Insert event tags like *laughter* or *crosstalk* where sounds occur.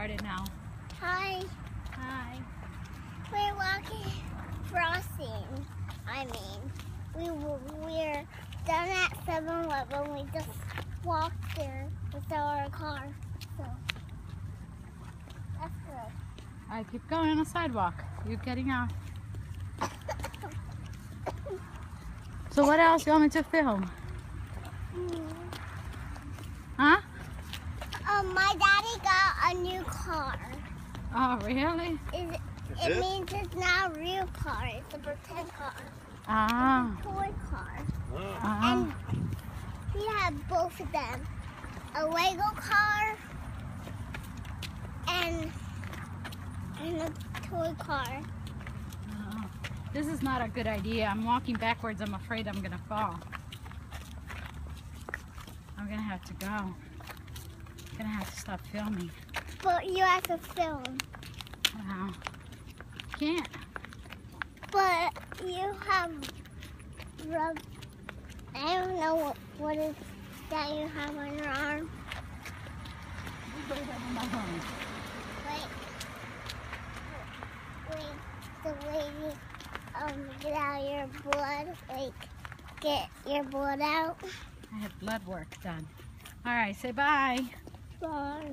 started now. Hi. Hi. We're walking crossing. I mean, we w- we're done at 7-Eleven. We just walked there without our car. So that's good. I keep going on the sidewalk. You're getting out. *laughs* So what else you want me to film? Huh? Um, my got a new car. Oh, really? Is it, Is it it? means it's not a real car. It's a pretend car. Ah. Toy car. Oh. ah. And we have both of them. A Lego car and and a toy car. Oh. This is not a good idea. I'm walking backwards. I'm afraid I'm gonna fall. I'm gonna have to go. I'm gonna have to stop filming. But you have to film. Wow. Can't. But you have rub. I don't know what, what is that you have on your arm. Wait. Wait. The way you um get out your blood, like get your blood out. I have blood work done. All right, say bye. Bye.